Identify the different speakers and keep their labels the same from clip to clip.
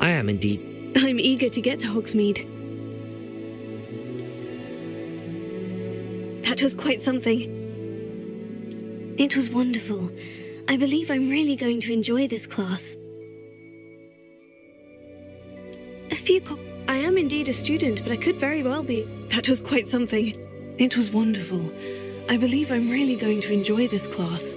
Speaker 1: I am indeed.
Speaker 2: I'm eager to get to Hogsmeade. That was quite something. It was wonderful. I believe I'm really going to enjoy this class. A few I am indeed a student, but I could very well be. That was quite something. It was wonderful. I believe I'm really going to enjoy this class.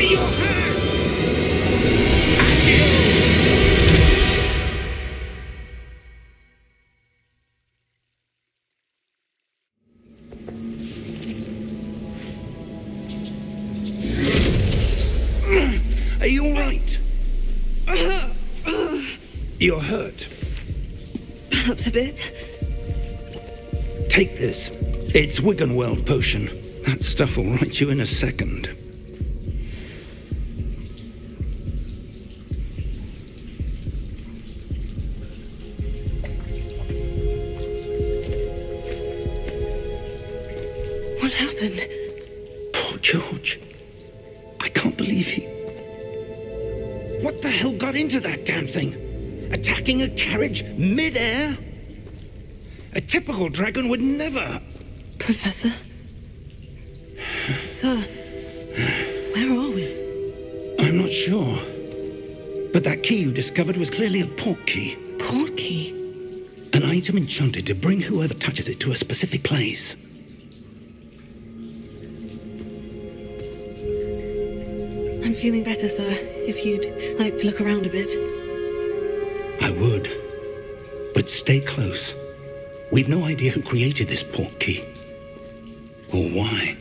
Speaker 3: Are you all right? You're hurt.
Speaker 2: Perhaps a bit.
Speaker 3: Take this. It's Wiggenweld potion. That stuff will right you in a second.
Speaker 2: What happened?
Speaker 3: Poor George. I can't believe he. What the hell got into that damn thing? Attacking a carriage mid-air? A typical dragon would never.
Speaker 2: Professor? Sir, where are we?
Speaker 3: I'm not sure. But that key you discovered was clearly a port key.
Speaker 2: Port key?
Speaker 3: An item enchanted to bring whoever touches it to a specific place.
Speaker 2: Feeling better, sir. If you'd like to look around a bit.
Speaker 3: I would. But stay close. We've no idea who created this port key. Or why.